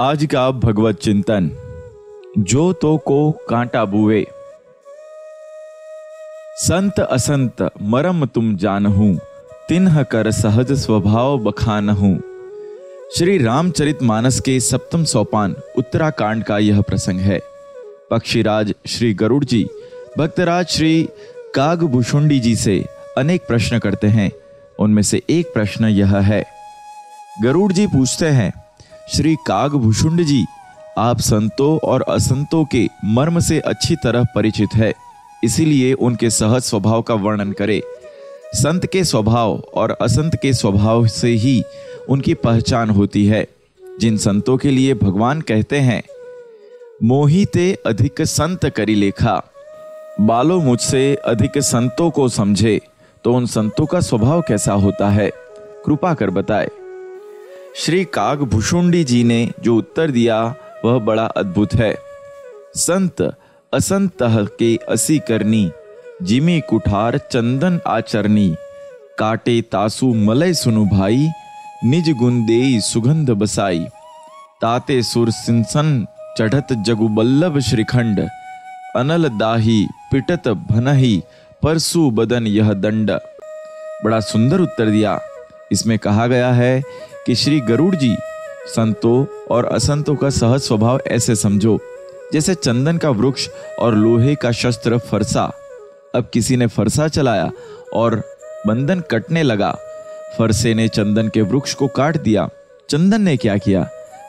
आज का भगवत चिंतन, जो तो को कांटा बुए संत असंत, मरम तुम जानहू, तिन्ह कर सहज स्वभाव बखानहू। श्री रामचरित मानस के सप्तम सोपान, उत्तराकांड का यह प्रसंग है। पक्षीराज श्री गरुड़ जी, भक्तराज श्री कागभूषुंडी जी से अनेक प्रश्न करते हैं। उनमें से एक प्रश्न यह है। गरुड़ जी पूछते हैं श्री कागभूषुंड जी, आप संतों और असंतों के मर्म से अच्छी तरह परिचित है, इसीलिए उनके सहज स्वभाव का वर्णन करें। संत के स्वभाव और असंत के स्वभाव से ही उनकी पहचान होती है। जिन संतों के लिए भगवान कहते हैं, मोहिते अधिक संत करी लेखा, बालो मुझसे अधिक संतों को समझे तो उन संतों का स्वभाव कैसा होता है? कृपा कर बताए। श्री कागभूषुंडी जी ने जो उत्तर दिया, वह बड़ा अद्भुत है। संत असंत के असी करनी, जिमी कुठार चंदन आचरनी, काटे तासु मलय सुनु भाई, निज दे सुगंध बसाई। ताते सुर सिंसन चढ़त जगुबल्लभ श्रीखंड, अनल दाही पिटत भनही, परसु बदन यह दंड। बड़ा सुंदर उत्तर दिया। इसमें कहा गया है कि श्री गरुड़ जी संतों और असंतों का सहज स्वभाव ऐसे समझो, जैसे चंदन का वृक्ष और लोहे का शस्त्र फरसा। अब किसी ने फरसा चलाया और बंधन कटने लगा। फरसे ने चंदन के वृक्ष को काट दिया। चंदन ने क्या किया?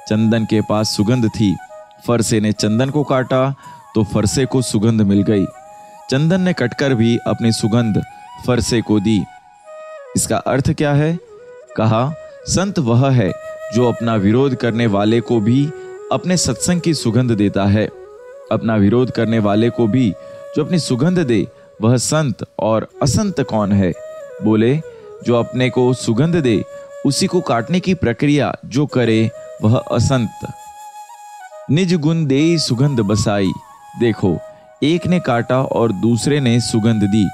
चंदन के पास सुगंध थी। फरसे ने चंदन को काटा तो फरसे को सुगंध मिल गई। चंदन ने कटकर भी अपनी सुगंध फरसे को दी। इसका अर्थ क्या है? कहा संत वह है जो अपना विरोध करने वाले को भी अपने सत्संग की सुगंध देता है। अपना विरोध करने वाले को भी जो अपनी सुगंध दे, वह संत और असंत कौन है? बोले, जो अपने को सुगंध दे, उसी को काटने की प्रक्रिया जो करे, वह असंत। निज गुण दे सुगंध बसाई। देखो, एक ने काटा और दूसरे ने सुगंध दी।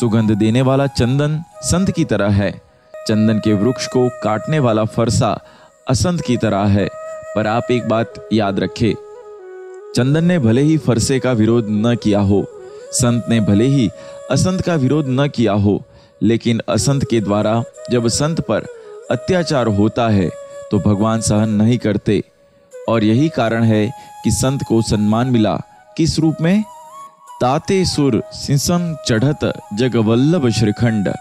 सुगंध देने वाला चंदन संत की तरह है। चंदन के वृक्ष को काटने वाला फरसा असंत की तरह है, पर आप एक बात याद रखें। चंदन ने भले ही फरसे का विरोध न किया हो, संत ने भले ही असंत का विरोध न किया हो, लेकिन असंत के द्वारा जब संत पर अत्याचार होता है तो भगवान सहन नहीं करते। और यही कारण है कि संत को सम्मान मिला। किस रूप में? ताते सुर सिंसम चढ़त जगवल्लभ श्रीखंड।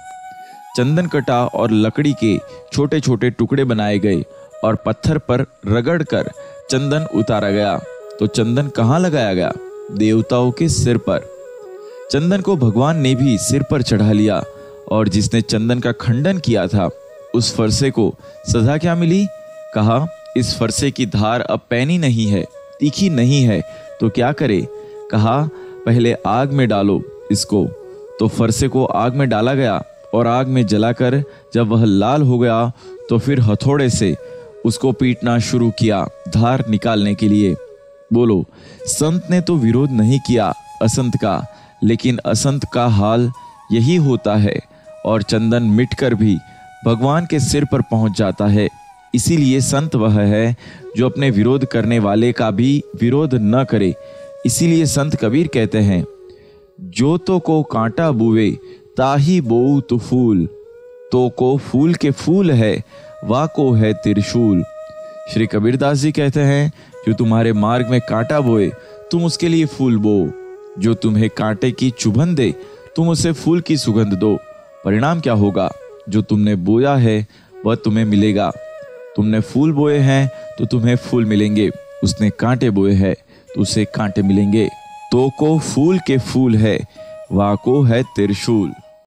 चंदन कटा और लकड़ी के छोटे छोटे टुकड़े बनाए गए और पत्थर पर रगड़ कर चंदन उतारा गया। तो चंदन कहाँ लगाया गया? देवताओं के सिर पर। चंदन को भगवान ने भी सिर पर चढ़ा लिया और जिसने चंदन का खंडन किया था, उस फरसे को सजा क्या मिली? कहा, इस फरसे की धार अब पैनी नहीं है, तीखी नहीं है तो क्या करे? कहा, पहले आग में डालो इसको। तो फरसे को आग में डाला गया और आग में जलाकर जब वह लाल हो गया तो फिर हथौड़े से उसको पीटना शुरू किया धार निकालने के लिए। बोलो, संत ने तो विरोध नहीं किया असंत का, लेकिन असंत का हाल यही होता है और चंदन मिटकर भी भगवान के सिर पर पहुँच जाता है। इसीलिए संत वह है जो अपने विरोध करने वाले का भी विरोध न करे। इसीलिए संत कबीर कहते हैं जो तो को कांटा बुवे ताही बोऊ तो फूल तो को फूल के फूल है वा को है त्रिशूल। श्री कबीरदास जी कहते हैं, जो तुम्हारे मार्ग में कांटा बोए, तुम उसके लिए फूल बो। जो तुम्हें कांटे की चुभन दे, तुम उसे फूल की सुगंध दो। परिणाम क्या होगा? जो तुमने बोया है, वह तुम्हें मिलेगा। तुमने फूल बोए हैं तो तुम्हें फूल मिलेंगे। उसने कांटे बोए हैं तो उसे कांटे मिलेंगे। तो को फूल के फूल है, वाको है त्रिशूल।